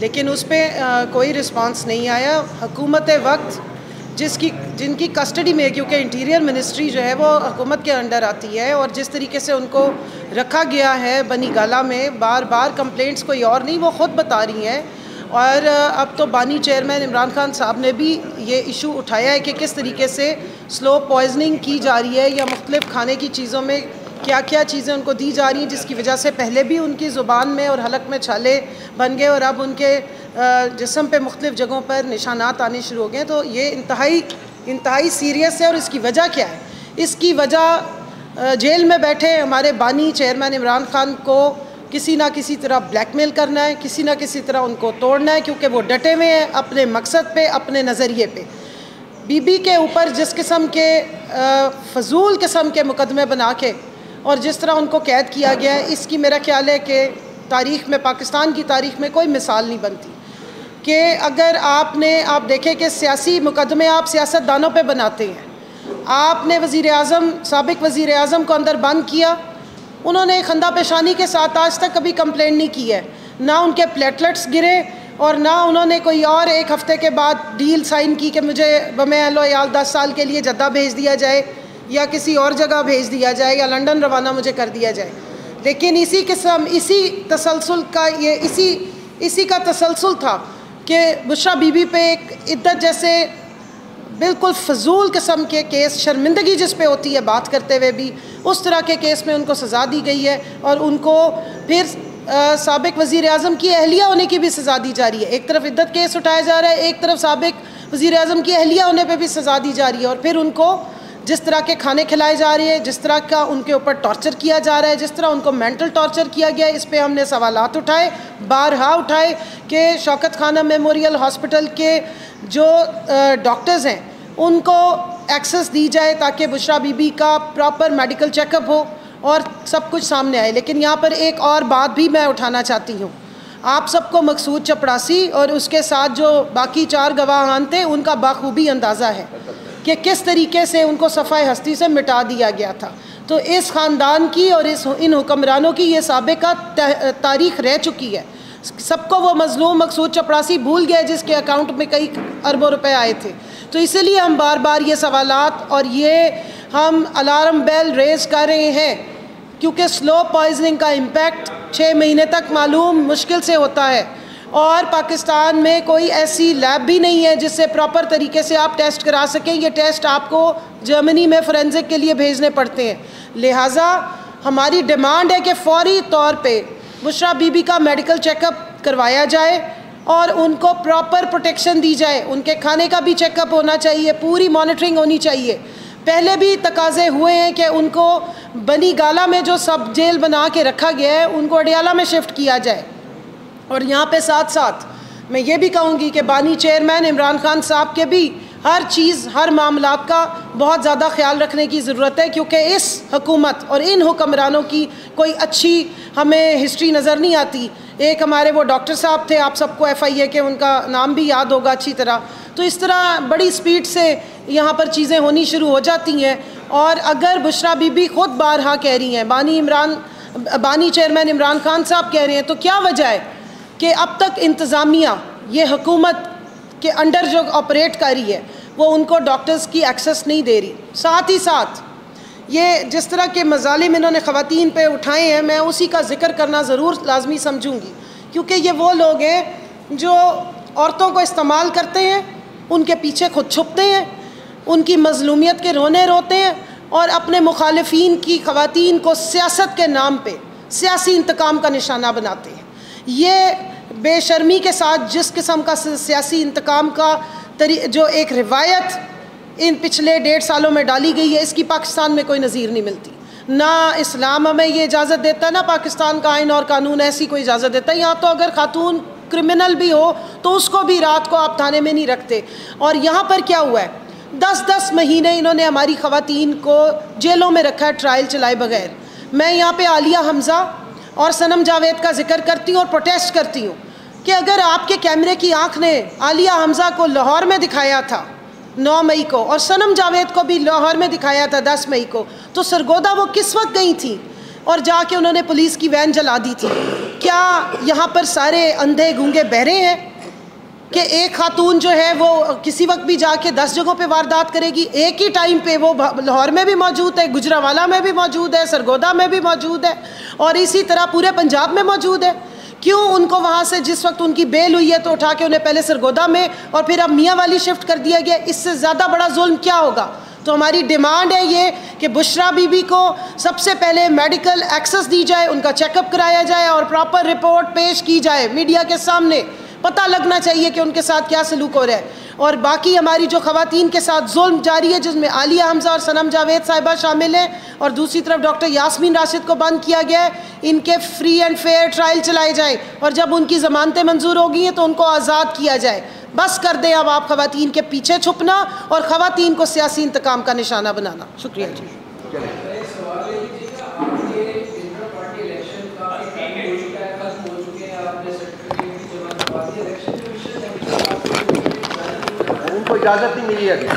لیکن اس پہ کوئی رسپانس نہیں آیا۔ حکومت وقت، جس کی، جن کی کسٹڈی میں کیونکہ انٹیریئر منسٹری جو ہے، وہ حکومت کے انڈر آتی ہے، اور جس طریقے سے ان کو رکھا گیا ہے بنی گالا میں، بار بار کمپلینٹس کوئی اور نہیں، وہ خود بتا رہی ہیں۔ اور اب تو بانی چیئرمین عمران خان صاحب نے بھی یہ ایشو اٹھایا ہے کہ کس طریقے سے سلو پوائزننگ کی جا رہی ہے یا مختلف کھانے کی چیزوں میں کیا کیا چیزیں ان کو دی جا رہی ہیں، جس کی وجہ سے پہلے بھی ان کی زبان میں اور حلق میں چھالے بن گئے اور اب ان کے جسم پہ مختلف جگہوں پر نشانات آنے شروع ہو گئے تو یہ انتہائی انتہائی سیریس ہے اور اس کی وجہ کیا ہے؟ اس کی وجہ جیل میں بیٹھے ہمارے بانی چیئرمین عمران خان کو کسی نہ کسی طرح بلیک میل کرنا ہے، کسی نہ کسی طرح ان کو توڑنا ہے، کیونکہ وہ ڈٹے ہوئے ہیں اپنے مقصد پہ، اپنے نظریے پہ۔ بی بی کے اوپر جس قسم کے فضول قسم کے مقدمے بنا کے اور جس طرح ان کو قید کیا گیا ہے، اس کی میرا خیال ہے کہ تاریخ میں، پاکستان کی تاریخ میں کوئی مثال نہیں بنتی۔ کہ اگر آپ نے، آپ دیکھیں کہ سیاسی مقدمے آپ سیاست دانوں پہ بناتے ہیں۔ آپ نے وزیر اعظم سابق وزیر اعظم کو اندر بند کیا انہوں نے خندہ پیشانی کے ساتھ آج تک کبھی کمپلین نہیں کی ہے۔ نہ ان کے پلیٹلٹس گرے اور نہ انہوں نے کوئی اور ایک ہفتے کے بعد ڈیل سائن کی کہ مجھے بم اہل دس سال کے لیے جدہ بھیج دیا جائے یا کسی اور جگہ بھیج دیا جائے یا لنڈن روانہ مجھے کر دیا جائے۔ لیکن اسی قسم، اسی تسلسل کا یہ اسی اسی کا تسلسل تھا کہ بشرا بی بی پہ ایک عدت جیسے بالکل فضول قسم کے کیس شرمندگی جس پہ ہوتی ہے، بات کرتے ہوئے بھی اس طرح کے کیس میں ان کو سزا دی گئی ہے اور ان کو پھر سابق وزیر اعظم کی اہلیہ ہونے کی بھی سزا دی جا رہی ہے۔ ایک طرف عدت کیس اٹھایا جا رہا ہے، ایک طرف سابق وزیر اعظم کی اہلیہ ہونے پہ بھی سزا دی جا رہی ہے اور پھر ان کو جس طرح کے کھانے کھلائے جا رہے ہیں، جس طرح کا ان کے اوپر ٹارچر کیا جا رہا ہے، جس طرح ان کو مینٹل ٹارچر کیا گیا ہے، اس پہ ہم نے سوالات اٹھائے۔ بارہا اٹھائے کہ شوکت خانہ میموریل ہاسپٹل کے جو ڈاکٹرز ہیں ان کو ایکسس دی جائے تاکہ بشرا بی بی کا پراپر میڈیکل چیک اپ ہو اور سب کچھ سامنے آئے۔ لیکن یہاں پر ایک اور بات بھی میں اٹھانا چاہتی ہوں۔ آپ سب کو مقصود چپڑاسی اور اس کے ساتھ جو باقی چار گواہان تھے، ان کا بخوبی اندازہ ہے کہ کس طریقے سے ان کو صفائی ہستی سے مٹا دیا گیا تھا۔ تو اس خاندان کی اور اس ان حکمرانوں کی یہ سابقہ تاریخ رہ چکی ہے۔ سب کو وہ مظلوم مقصود چپڑاسی بھول گئے جس کے اکاؤنٹ میں کئی اربوں روپے آئے تھے۔ تو اسی لیے ہم بار بار یہ سوالات اور یہ ہم الارم بیل ریز کر رہے ہیں، کیونکہ سلو پوائزننگ کا امپیکٹ چھ مہینے تک معلوم مشکل سے ہوتا ہے۔ اور پاکستان میں کوئی ایسی لیب بھی نہیں ہے جس سے پراپر طریقے سے آپ ٹیسٹ کرا سکیں۔ یہ ٹیسٹ آپ کو جرمنی میں فورینزک کے لیے بھیجنے پڑتے ہیں۔ لہٰذا ہماری ڈیمانڈ ہے کہ فوری طور پہ بشرا بی بی کا میڈیکل چیک اپ کروایا جائے۔ اور ان کو پراپر پروٹیکشن دی جائے۔ ان کے کھانے کا بھی چیک اپ ہونا چاہیے، پوری مانیٹرنگ ہونی چاہیے۔ پہلے بھی تقاضے ہوئے ہیں کہ ان کو بنی گالا میں جو سب جیل بنا کے رکھا گیا ہے، ان کو اڈیالہ میں شفٹ کیا جائے۔ اور یہاں پہ ساتھ ساتھ میں یہ بھی کہوں گی کہ بانی چیئرمین عمران خان صاحب کے بھی ہر چیز، ہر معاملات کا بہت زیادہ خیال رکھنے کی ضرورت ہے، کیونکہ اس حکومت اور ان حکمرانوں کی کوئی اچھی ہمیں ہسٹری نظر نہیں آتی۔ ایک ہمارے وہ ڈاکٹر صاحب تھے، آپ سب کو ایف آئی اے کے ان کا نام بھی یاد ہوگا اچھی طرح۔ تو اس طرح بڑی سپیڈ سے یہاں پر چیزیں ہونی شروع ہو جاتی ہیں۔ اور اگر بشرا بی بی خود بارہا کہہ رہی ہیں، بانی عمران، بانی چیئرمین عمران خان صاحب کہہ رہے ہیں، تو کیا وجہ ہے کہ اب تک انتظامیہ، یہ حکومت کے انڈر جو آپریٹ کر رہی ہے، وہ ان کو ڈاکٹرز کی ایکسس نہیں دے رہی۔ ساتھ ہی ساتھ، یہ جس طرح کے مظالم انہوں نے خواتین پہ اٹھائے ہیں، میں اسی کا ذکر کرنا ضرور لازمی سمجھوں گی۔ کیونکہ یہ وہ لوگ ہیں جو عورتوں کو استعمال کرتے ہیں، ان کے پیچھے خود چھپتے ہیں، ان کی مظلومیت کے رونے روتے ہیں اور اپنے مخالفین کی خواتین کو سیاست کے نام پہ، سیاسی انتقام کا نشانہ بناتے ہیں۔ یہ بے شرمی کے ساتھ جس قسم کا سیاسی انتقام کا جو ایک روایت ان پچھلے ڈیڑھ سالوں میں ڈالی گئی ہے، اس کی پاکستان میں کوئی نظیر نہیں ملتی۔ نہ اسلام ہمیں یہ اجازت دیتا، نہ پاکستان کا آئین اور قانون ایسی کوئی اجازت دیتا۔ ہے یہاں تو اگر خاتون کرمنل بھی ہو، تو اس کو بھی رات کو آپ تھانے میں نہیں رکھتے۔ اور یہاں پر کیا ہوا ہے؟ دس دس مہینے انہوں نے ہماری خواتین کو جیلوں میں رکھا ہے ٹرائل چلائے بغیر۔ میں یہاں پہ عالیہ حمزہ اور سنم جاوید کا ذکر کرتی ہوں اور پروٹیسٹ کرتی ہوں۔ کہ اگر آپ کے کیمرے کی آنکھ نے عالیہ حمزہ کو لاہور میں دکھایا تھا، نو مئی کو، اور سنم جاوید کو بھی لاہور میں دکھایا تھا دس مئی کو، تو سرگودا وہ کس وقت گئی تھیں اور جا کے انہوں نے پولیس کی وین جلا دی تھی۔ کیا یہاں پر سارے اندھے گونگے بہرے ہیں؟ کہ ایک خاتون جو ہے وہ کسی وقت بھی جا کے دس جگہوں پہ واردات کرے گی، ایک ہی ٹائم پہ وہ لاہور میں بھی موجود ہے، گجرا والا میں بھی موجود ہے، سرگودا میں بھی موجود ہے، اور اسی طرح پورے پنجاب میں موجود ہے۔ کیوں ان کو وہاں سے جس وقت ان کی بیل ہوئی ہے تو اٹھا کے انہیں پہلے سرگودا میں اور پھر اب میاں والی شفٹ کر دیا گیا، اس سے زیادہ بڑا ظلم کیا ہوگا؟ تو ہماری ڈیمانڈ ہے یہ کہ بشرا بی بی کو سب سے پہلے میڈیکل ایکسس دی جائے، ان کا چیک اپ کرایا جائے اور پراپر رپورٹ پیش کی جائے میڈیا کے سامنے۔ پتہ لگنا چاہیے کہ ان کے ساتھ کیا سلوک ہو رہا ہے۔ اور باقی ہماری جو خواتین کے ساتھ ظلم جاری ہے، جس میں عالیہ حمزہ اور سنم جاوید صاحبہ شامل ہیں اور دوسری طرف ڈاکٹر یاسمین راشد کو بند کیا گیا ہے، ان کے فری اینڈ فیئر ٹرائل چلائے جائیں اور جب ان کی ضمانتیں منظور ہو گئی ہیں تو ان کو آزاد کیا جائے۔ بس کر دیں اب آپ خواتین کے پیچھے چھپنا اور خواتین کو سیاسی انتقام کا نشانہ بنانا۔ شکریہ جی۔ کو اجازت نہیں ملی ابھی۔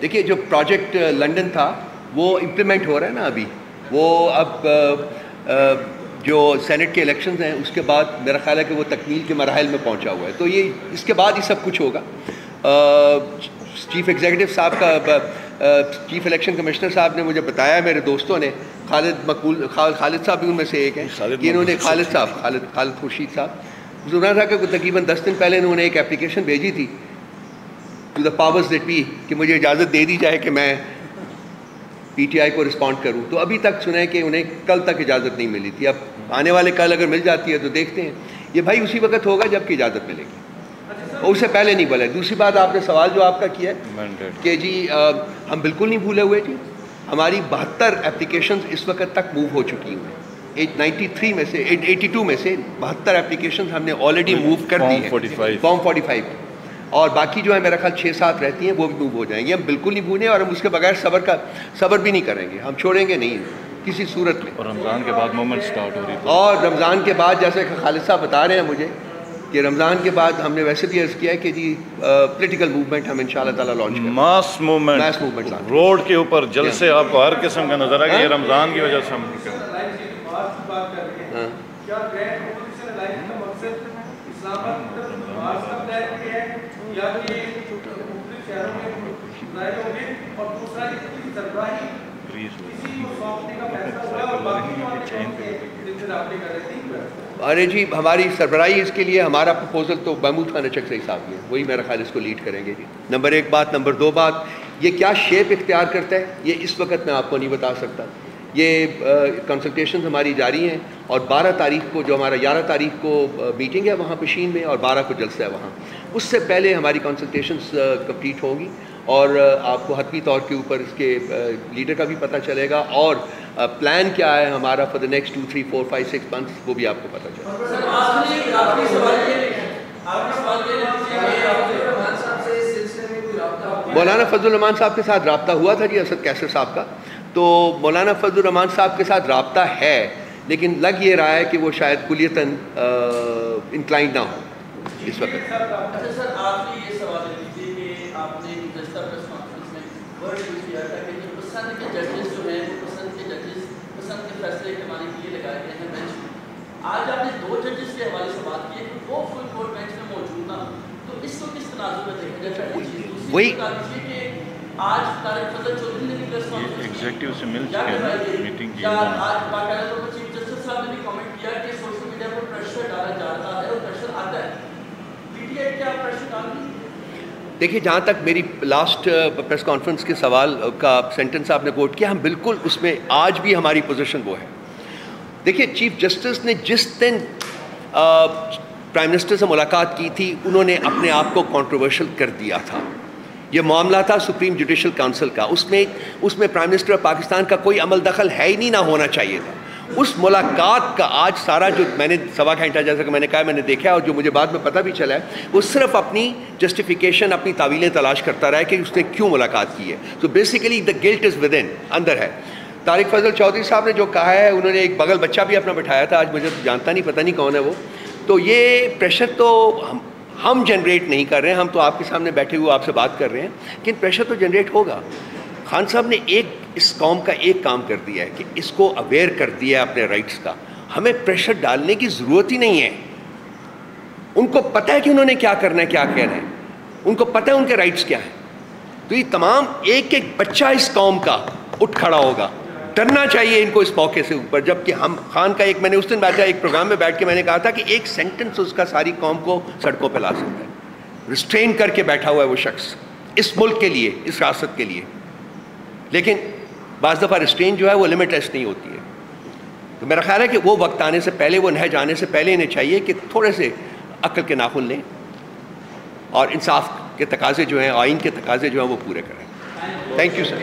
دیکھیے، جو پروجیکٹ لنڈن تھا، وہ امپلیمنٹ ہو رہا ہے نا ابھی۔ وہ اب جو سینٹ کے الیکشنز ہیں اس کے بعد میرا خیال ہے کہ وہ تکمیل کے مراحل میں پہنچا ہوا ہے۔ تو یہ اس کے بعد ہی سب کچھ ہوگا۔ چیف ایگزیکٹو صاحب کا چیف الیکشن کمشنر صاحب نے مجھے بتایا میرے دوستوں نے۔ خالد مقبول خالد صاحب بھی ان میں سے ایک ہیں۔ کہ انہوں نے خالد صاحب خالد خالد خورشید صاحب۔ عمران صاحب کہ تقریباً دس دن پہلے انہوں نے ایک اپلیکیشن بھیجی تھی۔ To the powers that be کہ مجھے اجازت دے دی جائے کہ میں پی ٹی آئی کو رسپونڈ کروں تو ابھی تک سنا ہے کہ انہیں کل تک اجازت نہیں ملی تھی۔ اب آنے والے کل اگر مل جاتی ہے تو دیکھتے ہیں۔ یہ بھائی اسی وقت ہوگا جبکہ اجازت ملے گی۔ اس سے پہلے نہیں بولے دوسری بات آپ نے سوال جو آپ کا کیا ہے کہ جی ہم بالکل نہیں بھولے ہوئے جی۔ ہماری بہتر اپلیکیشنز اس وقت تک موو ہو چکی ہیں۔ ایٹ نائنٹی تھری میں سے ایٹ ایٹی ٹو میں سے بہتر اپلیکیشنز ہم نے آلریڈی موو کر دی ہیں۔ فارم فورٹی فائیو اور باقی جو ہے میرا خیال چھ سات رہتی ہیں وہ بھی موو ہو جائیں گے ہم بالکل نہیں بھولیں اور ہم اس کے بغیر صبر کا صبر بھی نہیں کریں گے۔ ہم چھوڑیں گے نہیں۔ کسی صورت میں۔ اور رمضان کے بعد مومنٹ سٹارٹ ہو رہی ہے اور رمضان کے بعد جیسے کہ خالد صاحب بتا رہے ہیں مجھے کہ رمضان کے بعد ہم نے ویسے بھی عرض کیا ہے کہ جی پولیٹیکل موومنٹ ہم ان شاء اللہ تعالیٰ لانچ کریں۔ Mass movement mass movement road کے اوپر جلسے آپ کو ہر قسم کا نظر آئے گا یہ رمضان کی وجہ سے ہم ہاں ارے جی ہماری سربراہی اس کے لیے ہمارا پرپوزل تو محمود خان اچک صحیح صاحب ہے وہی میرا خیال اس کو لیڈ کریں گے۔ جی نمبر ایک بات نمبر دو بات یہ کیا شیپ اختیار کرتا ہے؟ یہ اس وقت میں آپ کو نہیں بتا سکتا۔ یہ کنسلٹیشنز ہماری جاری ہیں اور بارہ تاریخ کو جو ہمارا گیارہ تاریخ کو میٹنگ ہے وہاں پشین میں اور بارہ کو جلسہ ہے وہاں۔ اس سے پہلے ہماری کنسلٹیشنز کمپلیٹ ہوں گی اور آپ کو حتمی طور کے اوپر اس کے لیڈر کا بھی پتہ چلے گا اور پلان کیا ہے ہمارا for the next two three four five six months وہ بھی آپ کو پتہ چلے مولانا فضل الرحمان صاحب کے ساتھ رابطہ ہوا تھا جی اسد کیسر صاحب کا۔ تو مولانا فضل الرحمان صاحب کے ساتھ رابطہ ہے لیکن لگ یہ رہا ہے کہ وہ شاید کلیتاً انکلائنڈ نہ ہو اس وقت۔ آج آپ نے دو ججز کے حوالے سے بات کی ہے کہ وہ فل کورٹ بینچ میں موجود نہ تو اس کو کس تناظر میں دیکھا جائے؟ پہلی چیز وہی کہ آج طارق فضل چودھری نے بھی پریس کانفرنس ایگزیکٹو سے مل چکے ہیں میٹنگ کی آج باقاعدہ طور پر چیف جسٹس صاحب نے بھی کامنٹ کیا کہ سوشل میڈیا پر پریشر ڈالا جاتا ہے اور پریشر آتا ہے پی ٹی آئی کیا پریشر ڈال رہی دیکھیے، جہاں تک میری لاسٹ پریس کانفرنس کے سوال uh, کا سینٹنس آپ نے کوٹ کیا، ہم بالکل اس میں آج بھی ہماری پوزیشن وہ ہے۔ دیکھیے چیف جسٹس نے جس دن uh, پرائم منسٹر سے ملاقات کی تھی، انہوں نے اپنے آپ کو کانٹروورشل کر دیا تھا۔ یہ معاملہ تھا سپریم جوڈیشل کاؤنسل کا۔ اس میں اس میں پرائم منسٹر پاکستان کا کوئی عمل دخل ہے ہی نہیں، نہ ہونا چاہیے تھا۔ اس ملاقات کا آج سارا جو میں نے سوا گھنٹہ جیسا کہ میں نے کہا میں نے دیکھا اور جو مجھے بعد میں پتہ بھی چلا ہے، وہ صرف اپنی جسٹیفیکیشن اپنی تعویلیں تلاش کرتا رہا ہے کہ اس نے کیوں ملاقات کی ہے۔ تو basically the guilt is within اندر ہے۔ طارق فضل چودھری صاحب نے جو کہا ہے، انہوں نے ایک بغل بچہ بھی اپنا بٹھایا تھا، آج مجھے جانتا نہیں، پتہ نہیں کون ہے وہ۔ تو یہ پریشر تو ہم ہم جنریٹ نہیں کر رہے ہیں، ہم تو آپ کے سامنے بیٹھے ہوئے آپ سے بات کر رہے ہیں، لیکن پریشر تو جنریٹ ہوگا۔ خان صاحب نے ایک اس قوم کا ایک کام کر دیا ہے کہ اس کو اویئر کر دیا ہے اپنے رائٹس کا۔ ہمیں پریشر ڈالنے کی ضرورت ہی نہیں ہے۔ ان کو پتہ ہے کہ انہوں نے کیا کرنا ہے، کیا کہنا ہے۔ ان کو پتہ ہے ان کے رائٹس کیا ہیں۔ تو یہ تمام ایک ایک بچہ اس قوم کا اٹھ کھڑا ہوگا۔ ڈرنا چاہیے ان کو اس موقع سے اوپر۔ جبکہ ہم خان کا ایک، میں نے اس دن بیٹھا ایک پروگرام میں بیٹھ کے میں نے کہا تھا کہ ایک سینٹنس اس کا ساری قوم کو سڑکوں پہ لا سکتا ہے۔ ریسٹرین کر کے بیٹھا ہوا ہے وہ شخص۔ اس ملک کے لیے، اس ریاست کے لیے۔ لیکن بعض دفعہ رسٹین جو ہے وہ لمیٹیس نہیں ہوتی ہے۔ تو میرا خیال ہے کہ وہ وقت آنے سے پہلے، وہ نہ جانے سے پہلے انہیں چاہیے کہ تھوڑے سے عقل کے ناخن لیں اور انصاف کے تقاضے جو ہیں، آئین کے تقاضے جو ہیں، وہ پورے کریں۔ Thank you sir